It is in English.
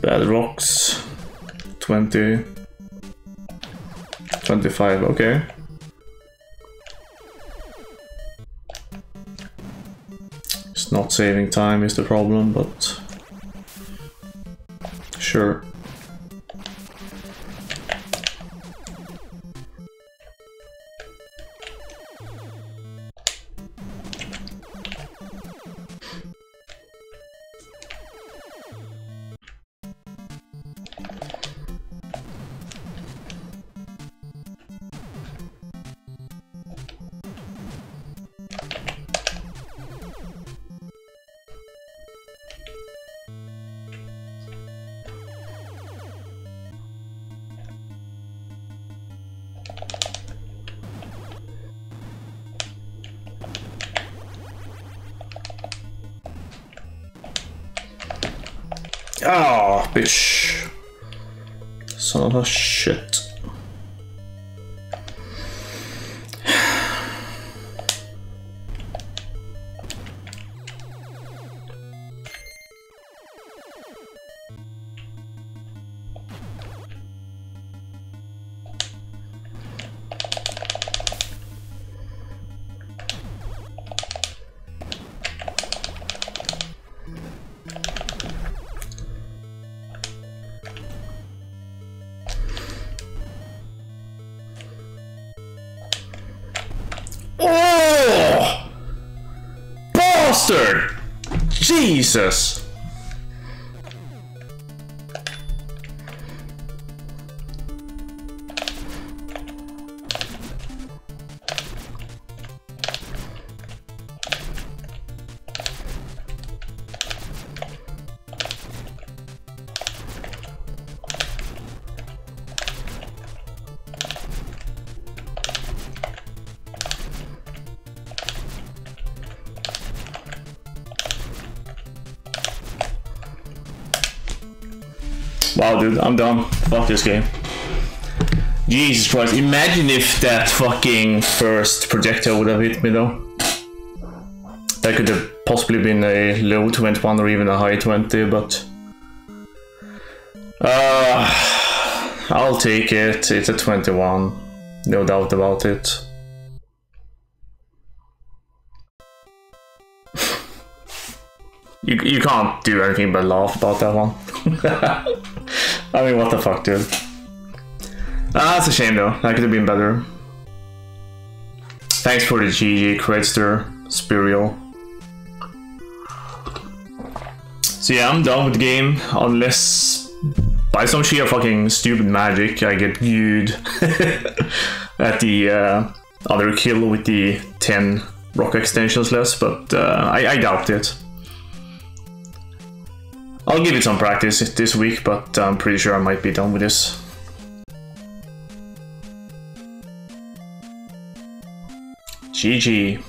Bad rocks. 20. 25, okay. It's not saving time is the problem, but... Sure. Oh, bitch. Son of a shit. Oh! Bastard! Jesus! Wow, dude, I'm done. Fuck this game. Jesus Christ, imagine if that fucking first projectile would have hit me though. That could have possibly been a low 21 or even a high 20, but... Uh, I'll take it. It's a 21. No doubt about it. You, you can't do anything but laugh about that one. I mean, what the fuck, dude? Ah, that's a shame though. That could have been better. Thanks for the GG Credster, Spirial. So yeah, I'm done with the game, unless by some sheer fucking stupid magic I get viewed at the uh, other kill with the 10 rock extensions less, but uh, I, I doubt it. I'll give it some practice this week, but I'm pretty sure I might be done with this. GG.